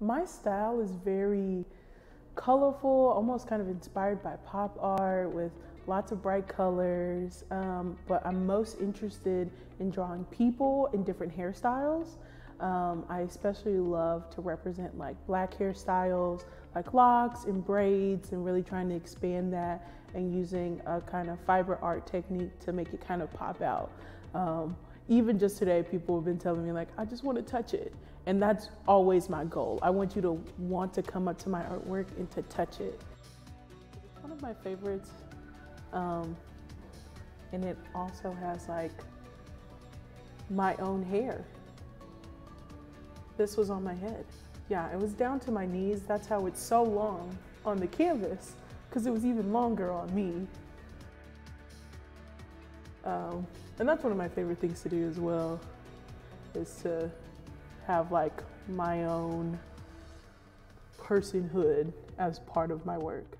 my style is very colorful, almost kind of inspired by pop art with lots of bright colors. Um, but I'm most interested in drawing people in different hairstyles. Um, I especially love to represent like black hairstyles, like locks and braids, and really trying to expand that and using a kind of fiber art technique to make it kind of pop out. Um, even just today, people have been telling me like, I just want to touch it. And that's always my goal. I want you to want to come up to my artwork and to touch it. One of my favorites, um, and it also has like my own hair. This was on my head. Yeah, it was down to my knees. That's how it's so long on the canvas because it was even longer on me. Um, and that's one of my favorite things to do as well, is to have like my own personhood as part of my work.